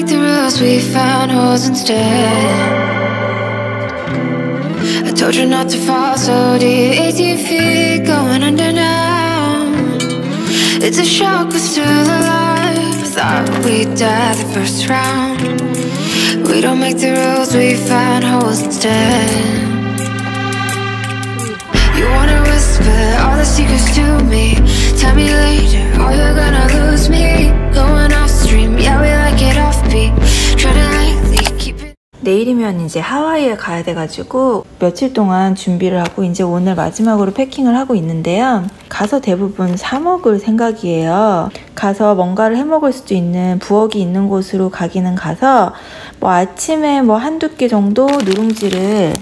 make the rules, we found holes instead. I told you not to fall so deep, 18 feet going under now. It's a shock, we're still alive. Thought we'd die the first round. We don't make the rules, we find holes instead. You wanna whisper all the secrets to me. Tell me 내일이면 이제 하와이에 가야 돼가지고 며칠 동안 준비를 하고 이제 오늘 마지막으로 패킹을 하고 있는데요. 가서 대부분 사 먹을 생각이에요. 가서 뭔가를 해 먹을 수도 있는 부엌이 있는 곳으로 가기는 가서 뭐 아침에 뭐 한두 끼 정도 누룽지를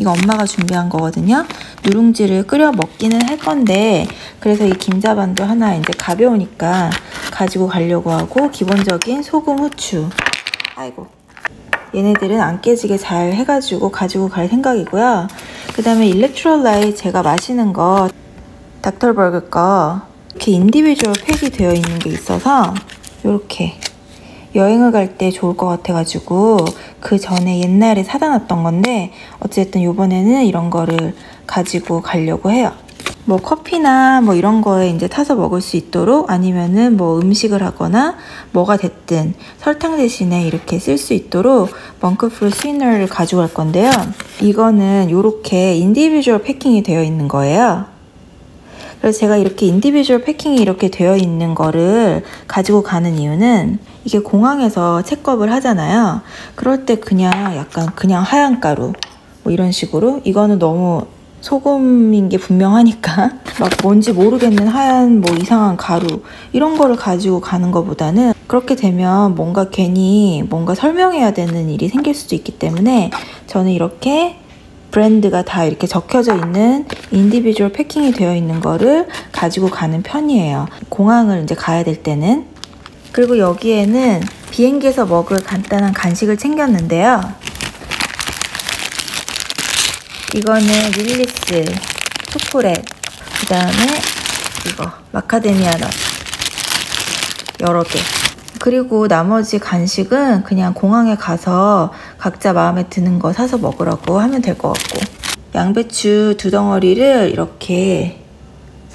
이거 엄마가 준비한 거거든요. 누룽지를 끓여 먹기는 할 건데 그래서 이 김자반도 하나 이제 가벼우니까 가지고 가려고 하고 기본적인 소금, 후추 아이고 얘네들은 안 깨지게 잘 해가지고 가지고 갈 생각이고요. 그 다음에 electrolyte 제가 마시는 거 Dr. Berg 거 이렇게 individual 팩이 되어 있는 게 있어서 이렇게 여행을 갈 때 좋을 것 같아가지고 그 전에 옛날에 사다 놨던 건데 어쨌든 요번에는 이런 거를 가지고 가려고 해요. 뭐 커피나 뭐 이런 거에 이제 타서 먹을 수 있도록 아니면은 뭐 음식을 하거나 뭐가 됐든 설탕 대신에 이렇게 쓸 수 있도록 monk fruit sweetener를 가져갈 건데요. 이거는 이렇게 individual packing이 되어 있는 거예요. 그래서 제가 이렇게 individual packing이 이렇게 되어 있는 거를 가지고 가는 이유는 이게 공항에서 check up을 하잖아요. 그럴 때 그냥 약간 그냥 하얀 가루 뭐 이런 식으로 이거는 너무 소금인 게 분명하니까 막 뭔지 모르겠는 하얀 뭐 이상한 가루 이런 거를 가지고 가는 것보다는 그렇게 되면 뭔가 괜히 뭔가 설명해야 되는 일이 생길 수도 있기 때문에 저는 이렇게 브랜드가 다 이렇게 적혀져 있는 individual packing이 되어 있는 거를 가지고 가는 편이에요. 공항을 이제 가야 될 때는. 그리고 여기에는 비행기에서 먹을 간단한 간식을 챙겼는데요. 이거는 Lily's 초콜릿, 그 다음에 이거 마카데미아 넛 여러 개. 그리고 나머지 간식은 그냥 공항에 가서 각자 마음에 드는 거 사서 먹으라고 하면 될 것 같고 양배추 두 덩어리를 이렇게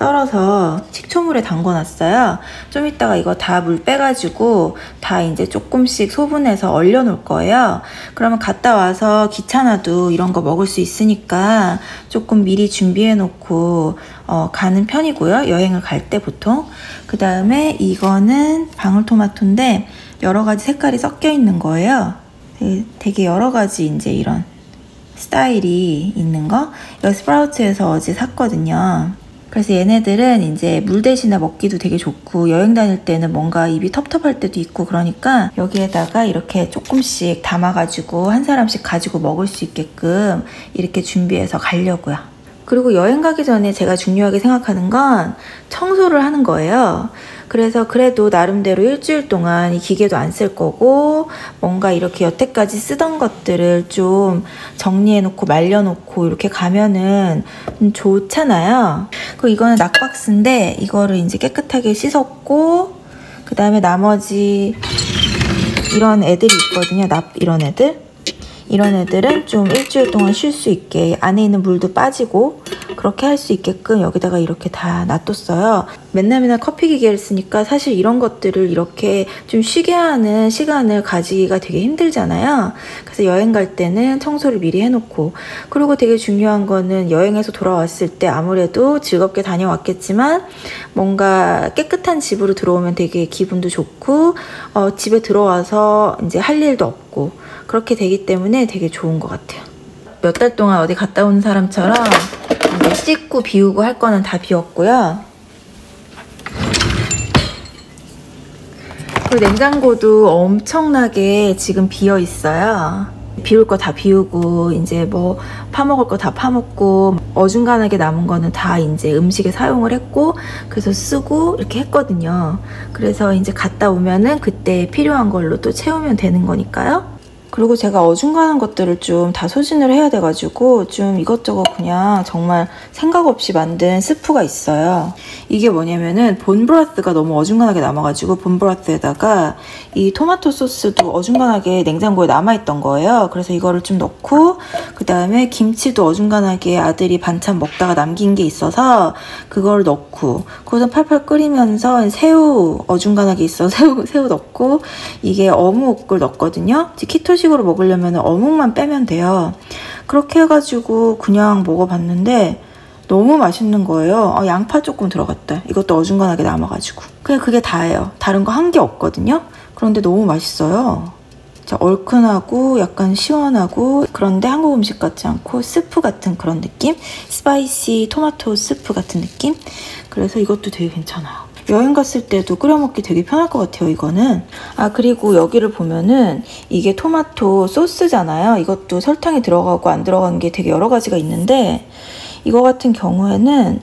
썰어서 식초물에 담궈놨어요. 좀 이따가 이거 다 물 빼가지고 다 이제 조금씩 소분해서 얼려놓을 거예요. 그러면 갔다 와서 귀찮아도 이런 거 먹을 수 있으니까 조금 미리 준비해놓고 어, 가는 편이고요. 여행을 갈 때 보통. 그 다음에 이거는 방울토마토인데 여러 가지 색깔이 섞여 있는 거예요. 되게, 여러 가지 이제 이런 스타일이 있는 거. 이거 스프라우트에서 어제 샀거든요. 그래서 얘네들은 이제 물 대신에 먹기도 되게 좋고 여행 다닐 때는 뭔가 입이 텁텁할 때도 있고 그러니까 여기에다가 이렇게 조금씩 담아가지고 한 사람씩 가지고 먹을 수 있게끔 이렇게 준비해서 가려고요. 그리고 여행 가기 전에 제가 중요하게 생각하는 건 청소를 하는 거예요. 그래서 그래도 나름대로 일주일 동안 이 기계도 안 쓸 거고 뭔가 이렇게 여태까지 쓰던 것들을 좀 정리해놓고 말려놓고 이렇게 가면은 좋잖아요. 그리고 이거는 낙박스인데 이거를 이제 깨끗하게 씻었고 그 다음에 나머지 이런 애들이 있거든요. 납 이런 애들. 이런 애들은 좀 일주일 동안 쉴 수 있게 안에 있는 물도 빠지고 그렇게 할 수 있게끔 여기다가 이렇게 다 놔뒀어요. 맨날 맨날 커피 기계를 쓰니까 사실 이런 것들을 이렇게 좀 쉬게 하는 시간을 가지기가 되게 힘들잖아요. 그래서 여행 갈 때는 청소를 미리 해놓고 그리고 되게 중요한 거는 여행에서 돌아왔을 때 아무래도 즐겁게 다녀왔겠지만 뭔가 깨끗한 집으로 들어오면 되게 기분도 좋고 어, 집에 들어와서 이제 할 일도 없고 그렇게 되기 때문에 되게 좋은 것 같아요. 몇 달 동안 어디 갔다 온 사람처럼 씻고 비우고 할 거는 다 비웠고요. 그리고 냉장고도 엄청나게 지금 비어 있어요. 비울 거 다 비우고 이제 뭐 파먹을 거 다 파먹고 어중간하게 남은 거는 다 이제 음식에 사용을 했고 그래서 쓰고 이렇게 했거든요. 그래서 이제 갔다 오면은 그때 필요한 걸로 또 채우면 되는 거니까요. 그리고 제가 어중간한 것들을 좀 다 소진을 해야 돼가지고 좀 이것저것 그냥 정말 생각 없이 만든 스프가 있어요. 이게 뭐냐면은 본브라스가 너무 어중간하게 남아가지고 본브라스에다가 이 토마토 소스도 어중간하게 냉장고에 남아있던 거예요. 그래서 이거를 좀 넣고 그 다음에 김치도 어중간하게 아들이 반찬 먹다가 남긴 게 있어서 그걸 넣고 거기서 팔팔 끓이면서 새우 어중간하게 있어 새우 새우 넣고 이게 어묵을 넣었거든요. 키토 식으로 먹으려면 어묵만 빼면 돼요. 그렇게 해가지고 그냥 먹어봤는데 너무 맛있는 거예요. 아, 양파 조금 들어갔다. 이것도 어중간하게 남아가지고. 그냥 그게 다예요. 다른 거 한 게 없거든요. 그런데 너무 맛있어요. 자, 얼큰하고 약간 시원하고 그런데 한국 음식 같지 않고 스프 같은 그런 느낌? spicy 토마토 스프 같은 느낌? 그래서 이것도 되게 괜찮아요. 여행 갔을 때도 끓여 먹기 되게 편할 것 같아요, 이거는. 아, 그리고 여기를 보면은 이게 토마토 소스잖아요. 이것도 설탕이 들어가고 안 들어간 게 되게 여러 가지가 있는데 이거 같은 경우에는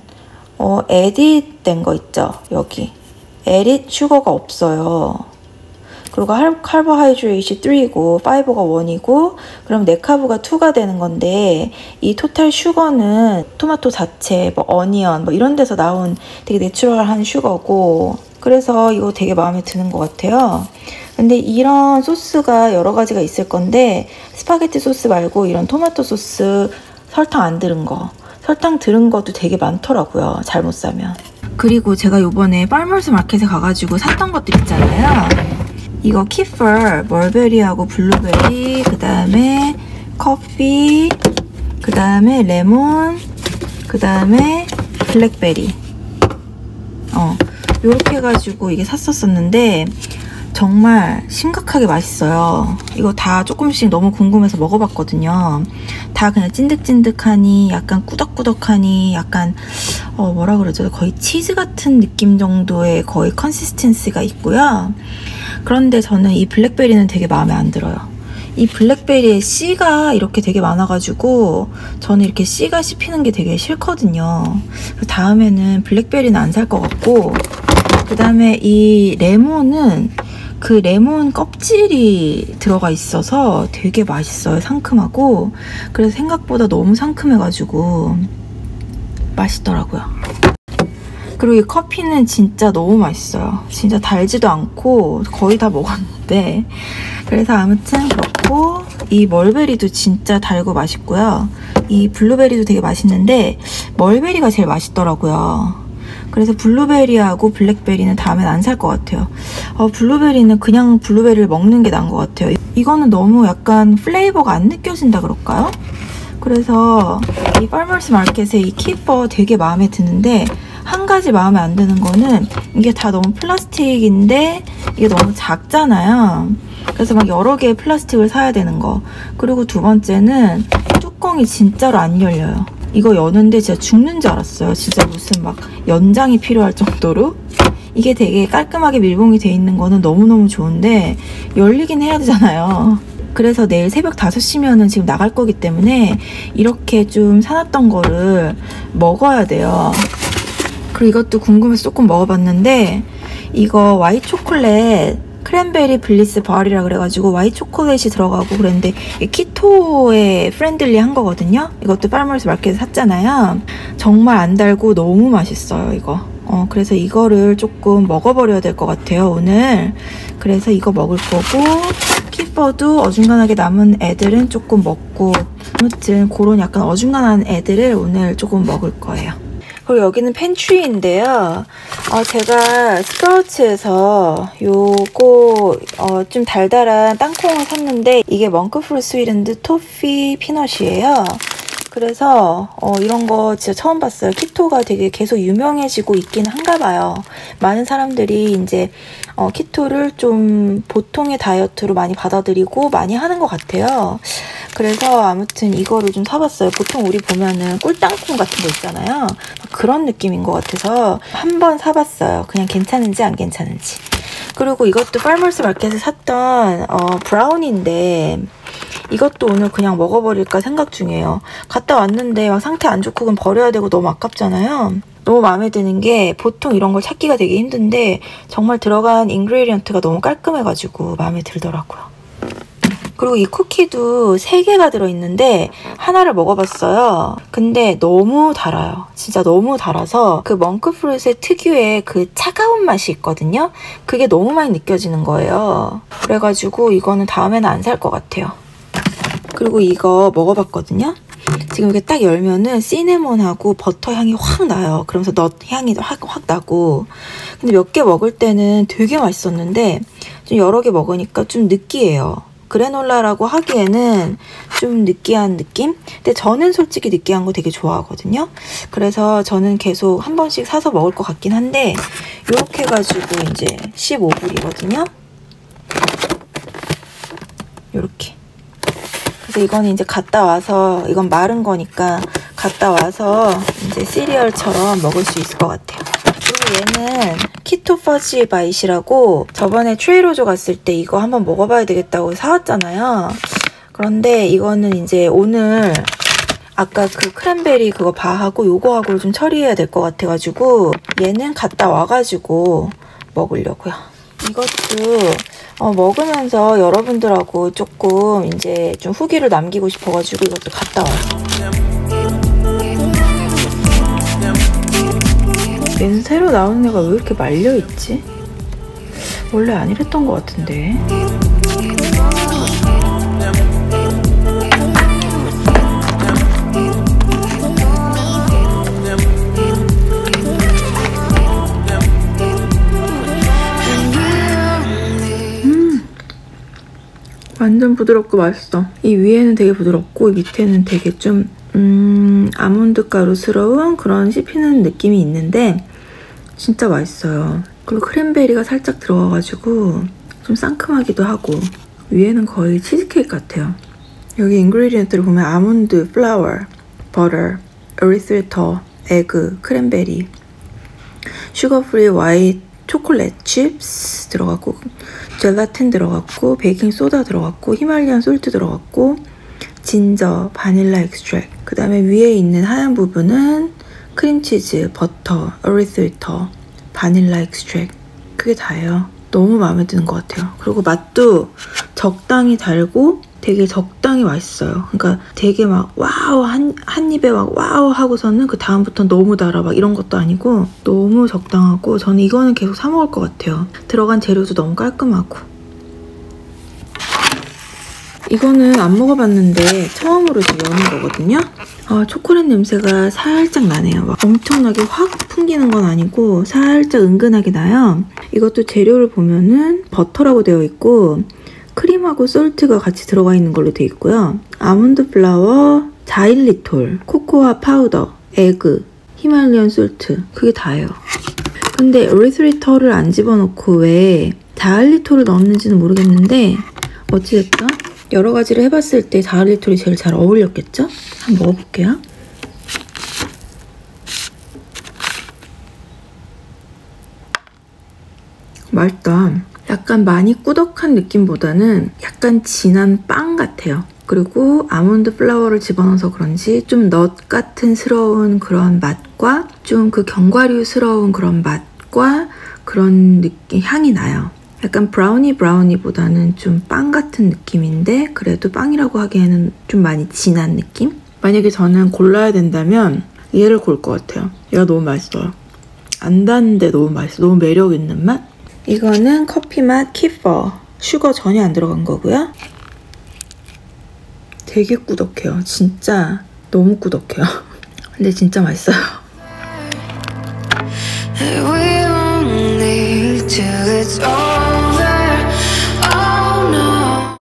어, added 된 거 있죠, 여기. 에릿 슈거가 없어요. 그리고 carbohydrate 3이고 fiber가 1이고 그럼 net carb가 2가 되는 건데 이 total sugar는 토마토 자체, 뭐 onion 뭐 이런 데서 나온 되게 natural한 sugar고 그래서 이거 되게 마음에 드는 것 같아요. 근데 이런 소스가 여러 가지가 있을 건데 스파게티 소스 말고 이런 토마토 소스 설탕 안 들은 거 설탕 들은 것도 되게 많더라고요. 잘못 사면. 그리고 제가 요번에 farmers market에 가가지고 샀던 것들 있잖아요. 이거 kefir, mulberry하고 블루베리, 그 다음에 커피, 그 다음에 레몬, 그 다음에 블랙베리. 어, 요렇게 해가지고 이게 샀었었는데, 정말 심각하게 맛있어요. 이거 다 조금씩 너무 궁금해서 먹어봤거든요. 다 그냥 찐득찐득하니, 약간 꾸덕꾸덕하니, 약간, 어, 뭐라 그러죠? 거의 치즈 같은 느낌 정도의 거의 consistency가 있고요. 그런데 저는 이 블랙베리는 되게 마음에 안 들어요. 이 블랙베리에 씨가 이렇게 되게 많아가지고 저는 이렇게 씨가 씹히는 게 되게 싫거든요. 다음에는 블랙베리는 안 살 것 같고 그 다음에 이 레몬은 그 레몬 껍질이 들어가 있어서 되게 맛있어요. 상큼하고 그래서 생각보다 너무 상큼해가지고 맛있더라고요. 그리고 이 커피는 진짜 너무 맛있어요. 진짜 달지도 않고 거의 다 먹었는데 그래서 아무튼 그렇고 이 mulberry도 진짜 달고 맛있고요. 이 블루베리도 되게 맛있는데 mulberry가 제일 맛있더라고요. 그래서 블루베리하고 블랙베리는 다음엔 안 살 것 같아요. 어, 블루베리는 그냥 블루베리를 먹는 게 나은 것 같아요. 이거는 너무 약간 flavor가 안 느껴진다 그럴까요? 그래서 이 팔머스 마켓의 이 키퍼 되게 마음에 드는데 한 가지 마음에 안 드는 거는 이게 다 너무 플라스틱인데 이게 너무 작잖아요. 그래서 막 여러 개의 플라스틱을 사야 되는 거. 그리고 두 번째는 뚜껑이 진짜로 안 열려요. 이거 여는데 진짜 죽는 줄 알았어요. 진짜 무슨 막 연장이 필요할 정도로. 이게 되게 깔끔하게 밀봉이 돼 있는 거는 너무너무 좋은데 열리긴 해야 되잖아요. 그래서 내일 새벽 5시면은 지금 나갈 거기 때문에 이렇게 좀 사놨던 거를 먹어야 돼요. 그리고 이것도 궁금해서 조금 먹어봤는데 이거 white chocolate cranberry bliss bar이라 그래가지고 와이 초콜릿이 들어가고 그랬는데 keto에 friendly한 거거든요. 이것도 farmers market에 샀잖아요. 정말 안 달고 너무 맛있어요 이거. 어, 그래서 이거를 조금 먹어버려야 될 것 같아요 오늘. 그래서 이거 먹을 거고 kefir도 어중간하게 남은 애들은 조금 먹고 아무튼 그런 약간 어중간한 애들을 오늘 조금 먹을 거예요. 그리고 여기는 pantry인데요. 어, 제가 Sprouts에서 요거 어, 좀 달달한 땅콩을 샀는데 이게 monk fruit sweetened toffee peanut이에요. 그래서 어, 이런 거 진짜 처음 봤어요. keto가 되게 계속 유명해지고 있긴 한가 봐요. 많은 사람들이 이제 어, 키토를 좀 보통의 다이어트로 많이 받아들이고 많이 하는 것 같아요. 그래서 아무튼 이거를 좀 사봤어요. 보통 우리 보면은 꿀땅콩 같은 거 있잖아요. 그런 느낌인 것 같아서 한번 사봤어요. 그냥 괜찮은지 안 괜찮은지. 그리고 이것도 팔머스 마켓에서 샀던 어, 브라운인데 이것도 오늘 그냥 먹어버릴까 생각 중이에요. 갔다 왔는데 막 상태 안 좋고 그럼 버려야 되고 너무 아깝잖아요. 너무 마음에 드는 게 보통 이런 걸 찾기가 되게 힘든데 정말 들어간 ingredient가 너무 깔끔해가지고 마음에 들더라고요. 그리고 이 쿠키도 3개가 들어있는데 하나를 먹어봤어요. 근데 너무 달아요. 진짜 너무 달아서 그 monk fruit의 특유의 그 차가운 맛이 있거든요. 그게 너무 많이 느껴지는 거예요. 그래가지고 이거는 다음에는 안 살 것 같아요. 그리고 이거 먹어봤거든요. 지금 이렇게 딱 열면은 시네몬하고 버터 향이 확 나요. 그러면서 넛 향이 확, 확 나고. 근데 몇 개 먹을 때는 되게 맛있었는데 좀 여러 개 먹으니까 좀 느끼해요. 그래놀라라고 하기에는 좀 느끼한 느낌? 근데 저는 솔직히 느끼한 거 되게 좋아하거든요. 그래서 저는 계속 한 번씩 사서 먹을 것 같긴 한데 이렇게 해가지고 이제 15불이거든요. 이렇게. 그래서 이거는 이제 갔다 와서 이건 마른 거니까 갔다 와서 이제 시리얼처럼 먹을 수 있을 것 같아요. 얘는 키토 퍼지 바이시라고 저번에 트레이로조 갔을 때 이거 한번 먹어봐야 되겠다고 사왔잖아요. 그런데 이거는 이제 오늘 아까 그 크랜베리 그거 바하고 요거하고 좀 처리해야 될 것 같아가지고 얘는 갔다 와가지고 먹으려고요. 이것도 어, 먹으면서 여러분들하고 조금 이제 좀 후기를 남기고 싶어가지고 이것도 갔다 와요. 얘는 새로 나오는 애가 왜 이렇게 말려있지? 원래 안 이랬던 것 같은데. 완전 부드럽고 맛있어. 이 위에는 되게 부드럽고 이 밑에는 되게 좀 음, 아몬드 가루스러운 그런 씹히는 느낌이 있는데 진짜 맛있어요. 그리고 크랜베리가 살짝 들어가가지고 좀 상큼하기도 하고 위에는 거의 치즈케이크 같아요. 여기 ingredient를 보면 아몬드 flour, 버터, erythritol, egg, 크랜베리, sugar free white 초콜릿 chips 들어갔고 젤라틴 들어갔고 베이킹 소다 들어갔고 Himalayan salt 들어갔고 ginger, vanilla extract 그 다음에 위에 있는 하얀 부분은 크림치즈, 버터, erythritol, vanilla extract 그게 다예요. 너무 마음에 드는 것 같아요. 그리고 맛도 적당히 달고 되게 적당히 맛있어요. 그러니까 되게 막 wow 한, 한 입에 막 wow 하고서는 그 다음부터 너무 달아 막 이런 것도 아니고 너무 적당하고 저는 이거는 계속 사 먹을 것 같아요. 들어간 재료도 너무 깔끔하고 이거는 안 먹어봤는데 처음으로 지금 여는 거거든요. 아, 초콜릿 냄새가 살짝 나네요. 막 엄청나게 확 풍기는 건 아니고 살짝 은근하게 나요. 이것도 재료를 보면은 버터라고 되어 있고 크림하고 salt가 같이 들어가 있는 걸로 되어 있고요. 아몬드 flour, 자일리톨, 코코아 파우더, egg, Himalayan salt 그게 다예요. 근데 erythritol을 안 집어넣고 왜 자일리톨을 넣었는지는 모르겠는데 어찌됐든 여러 가지를 해봤을 때 자일리톨이 제일 잘 어울렸겠죠? 한번 먹어볼게요. 맛있다. 약간 많이 꾸덕한 느낌보다는 약간 진한 빵 같아요. 그리고 아몬드 플라워를 집어넣어서 그런지 좀 넛 같은 스러운 그런 맛과 좀 그 견과류스러운 그런 맛과 그런 느낌, 향이 나요. 약간 브라우니 브라우니보다는 좀 빵 같은 느낌인데 그래도 빵이라고 하기에는 좀 많이 진한 느낌? 만약에 저는 골라야 된다면 얘를 골 것 같아요. 얘가 너무 맛있어요. 안 단데 너무 맛있어. 너무 매력 있는 맛? 이거는 커피 맛 키퍼. 슈거 전혀 안 들어간 거고요. 되게 꾸덕해요. 진짜 너무 꾸덕해요. 근데 진짜 맛있어요.